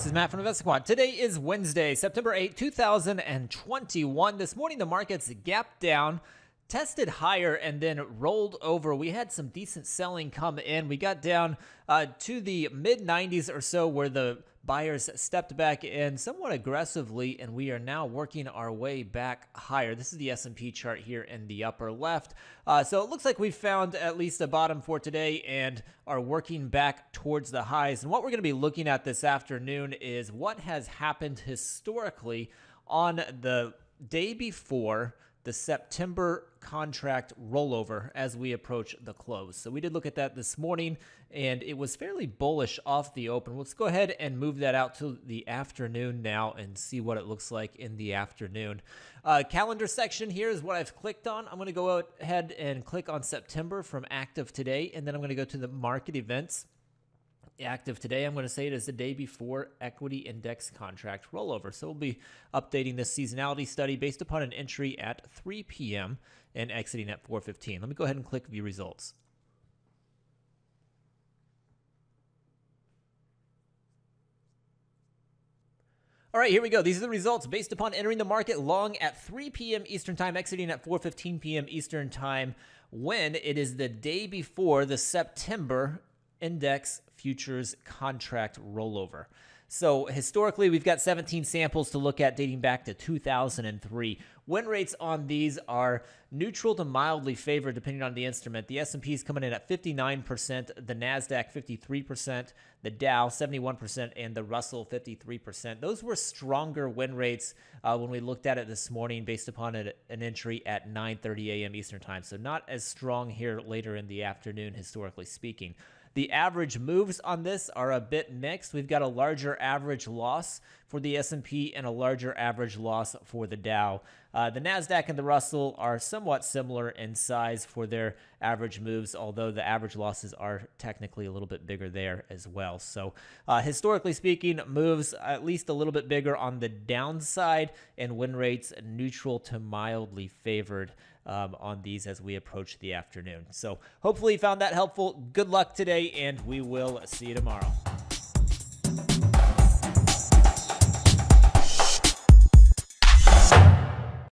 This is Matt from InvestiQuant. Today is Wednesday, September 8, 2021. This morning, the markets gapped down, tested higher, and then rolled over. We had some decent selling come in. We got down uh, to the mid 90s or so, where the buyers stepped back in somewhat aggressively and we are now working our way back higher this is the s&p chart here in the upper left uh, so it looks like we found at least a bottom for today and are working back towards the highs and what we're going to be looking at this afternoon is what has happened historically on the day before the September contract rollover as we approach the close. So we did look at that this morning and it was fairly bullish off the open. Let's go ahead and move that out to the afternoon now and see what it looks like in the afternoon. Uh, calendar section here is what I've clicked on. I'm going to go ahead and click on September from active today and then I'm going to go to the market events active today. I'm going to say it is the day before equity index contract rollover. So we'll be updating this seasonality study based upon an entry at 3 p.m. and exiting at 4:15. Let me go ahead and click view results. All right, here we go. These are the results based upon entering the market long at 3 p.m. Eastern Time, exiting at 4:15 p.m. Eastern Time when it is the day before the September index futures contract rollover. So historically, we've got 17 samples to look at dating back to 2003. Win rates on these are neutral to mildly favored depending on the instrument. The S&P is coming in at 59%, the Nasdaq 53%, the Dow 71%, and the Russell 53%. Those were stronger win rates uh, when we looked at it this morning based upon an entry at 9:30 a.m. Eastern Time. So not as strong here later in the afternoon, historically speaking. The average moves on this are a bit mixed. We've got a larger average loss for the S&P and a larger average loss for the Dow. Uh, the Nasdaq and the Russell are somewhat similar in size for their average moves, although the average losses are technically a little bit bigger there as well. So, uh, historically speaking, moves at least a little bit bigger on the downside, and win rates neutral to mildly favored um, on these as we approach the afternoon. So, hopefully, you found that helpful. Good luck today, and we will see you tomorrow.